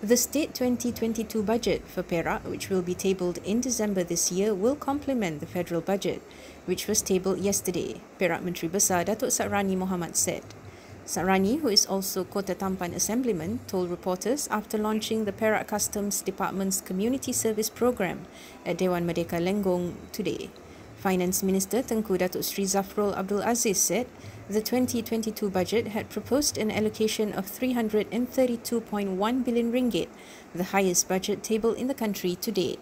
The state 2022 budget for Perak, which will be tabled in December this year, will complement the federal budget, which was tabled yesterday, Perak Menteri Besar Datuk Saarani Mohamad said. Saarani, who is also Kota Tampan Assemblyman, told reporters after launching the Perak Customs Department's Community Service Program at Dewan Merdeka Lenggong today. Finance Minister Tengku Datuk Sri Zafrul Abdul Aziz said the 2022 budget had proposed an allocation of 332.1 billion ringgit, the highest budget table in the country to date.